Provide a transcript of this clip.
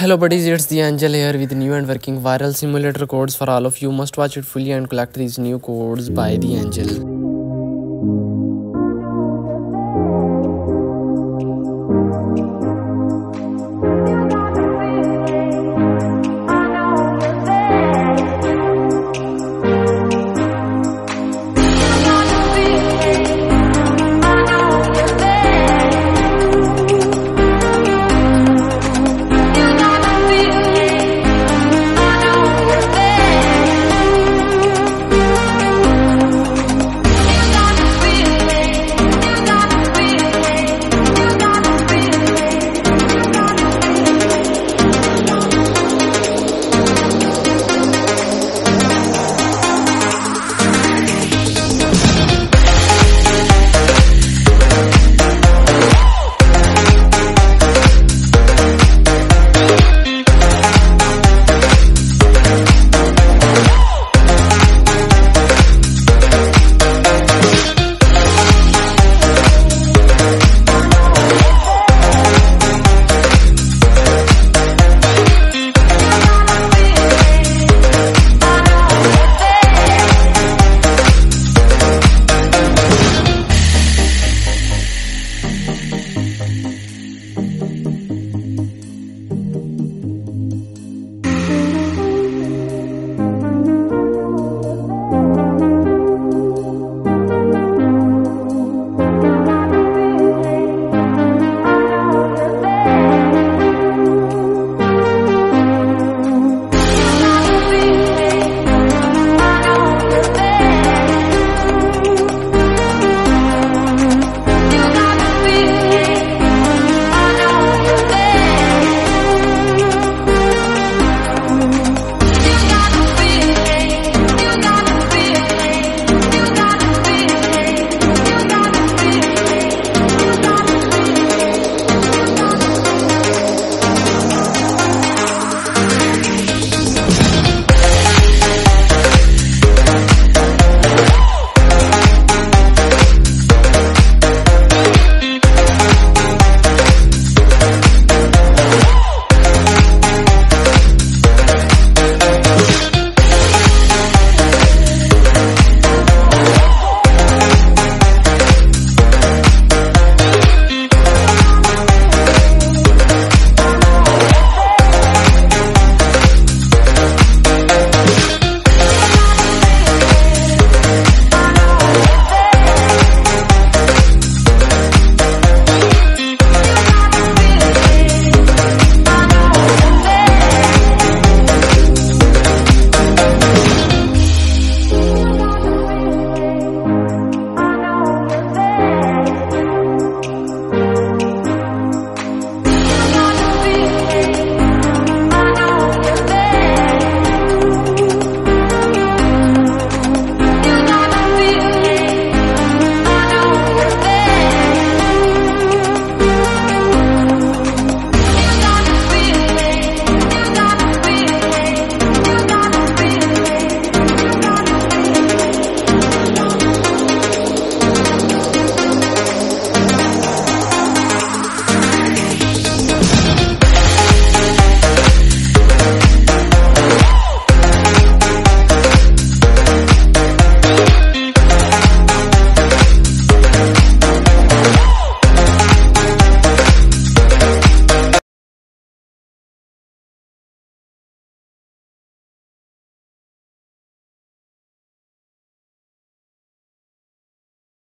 Hello buddies, it's the Angel here with new and working viral simulator codes for all of you. Must watch it fully and collect these new codes by the Angel.